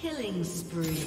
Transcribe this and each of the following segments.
Killing spree.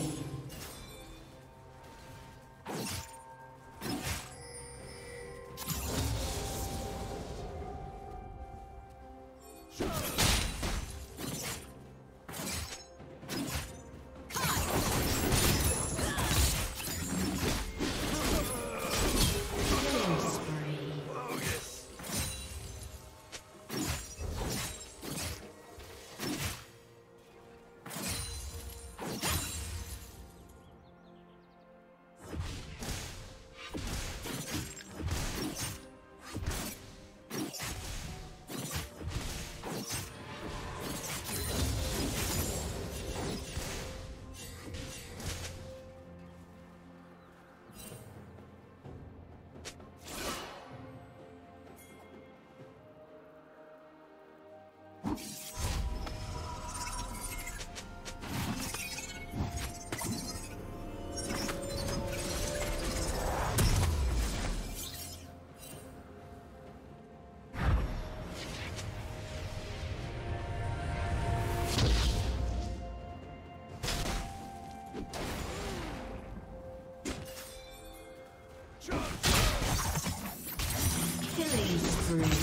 spree.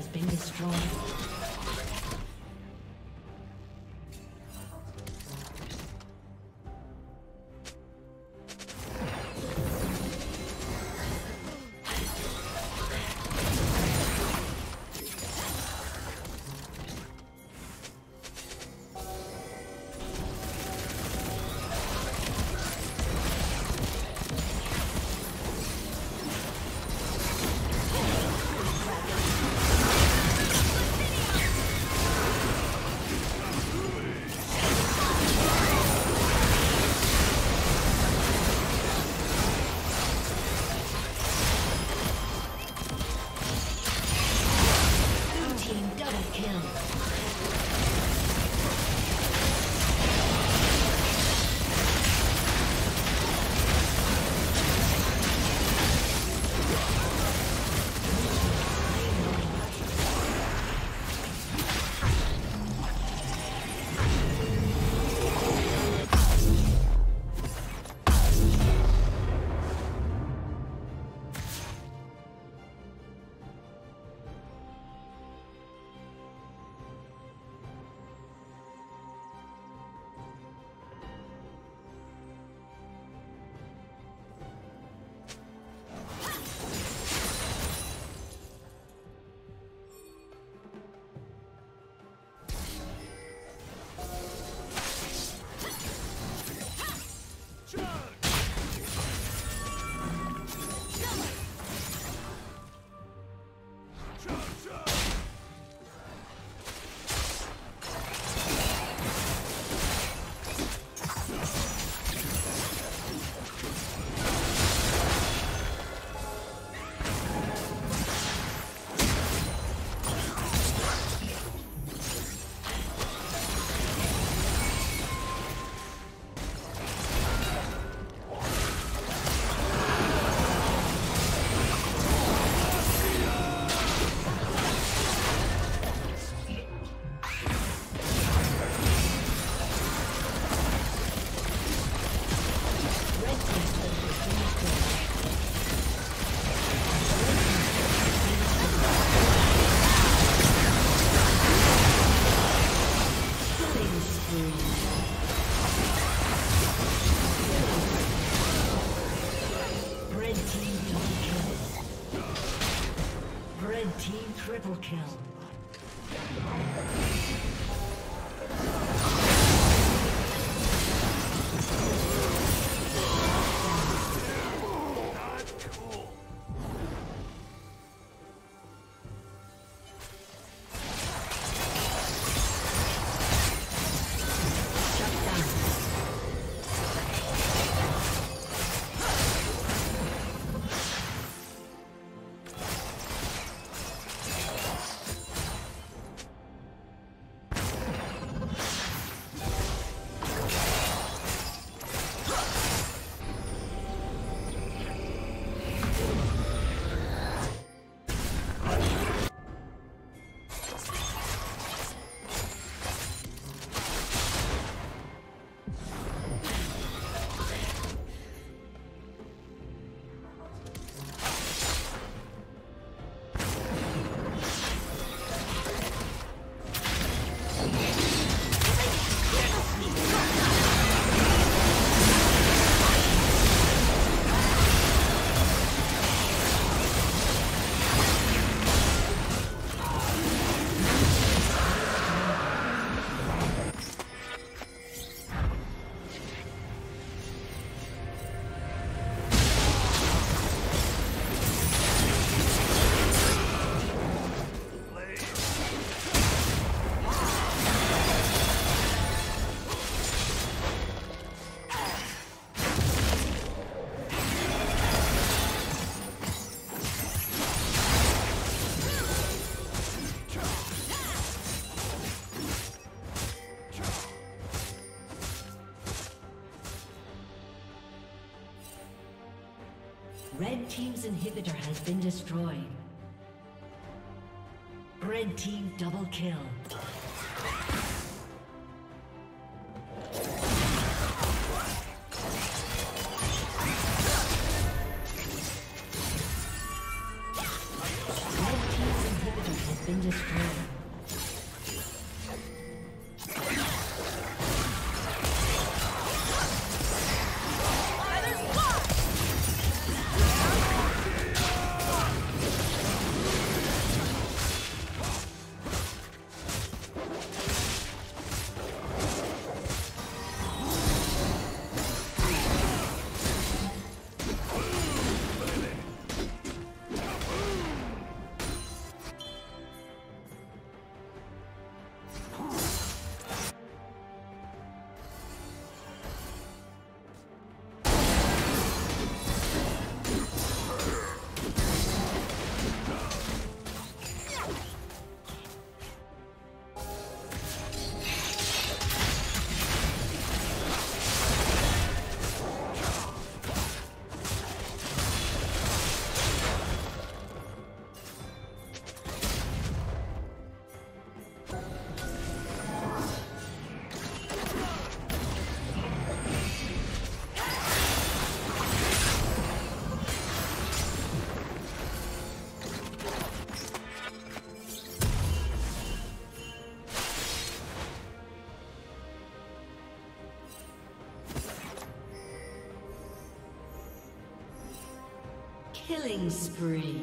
Has been destroyed. Kill. Red Team's inhibitor has been destroyed. Red Team double kill. Killing spree.